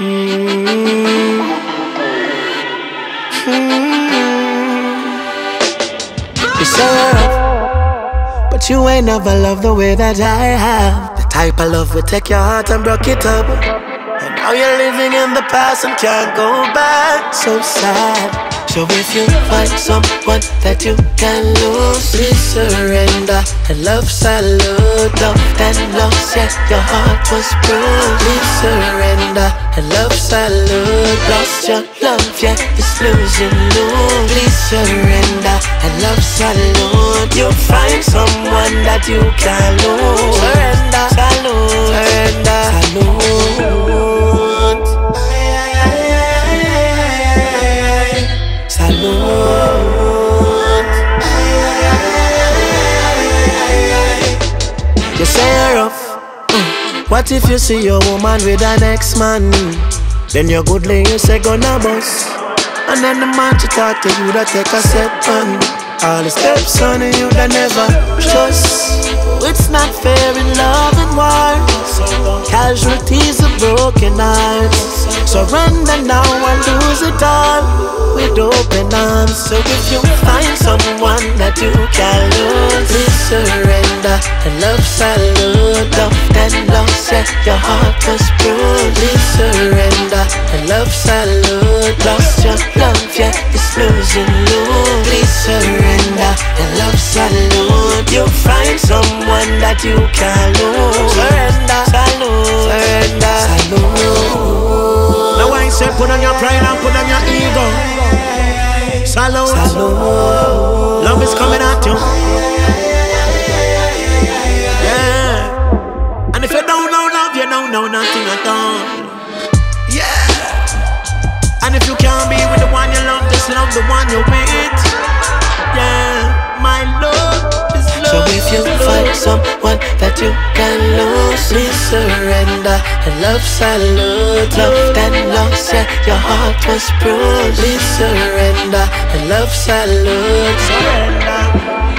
Say but you ain't never loved the way that I have. The type of love would take your heart and broke it up. And now you're living in the past and can't go back. So sad. So if you find someone that you can lose, please surrender. And love salute, love and lost, yeah, your heart was bruised. Please surrender. And love salute, lost your love, yeah, it's losing lose. Please surrender. And love salute, you'll find someone that you can lose. What if you see your woman with an ex-man? Then your good lady say gonna bust. And then the man to talk to you that take a step on. All the steps on you that never trust. It's not fair in love and war. Casualties of broken hearts. Surrender now and lose it all with open arms. So if you find someone that you can lose, please surrender. And love salute, and lost, yeah, your heart was bruised. Please surrender. And love salute, lost your love, yeah, it's losing lose. Please surrender. And love salute, you find someone that you can lose. Surrender, salute, surrender, salute. Now I say put on your pride and put on your ego. Salute. Salute. Don't know nothing at all. Yeah. And if you can't be with the one you love, just love the one you're with. Yeah. My love is love. So if you find someone that you can lose, please surrender. And love salute, love and lost, yeah, your heart was bruised. Please surrender. And love salute, surrender.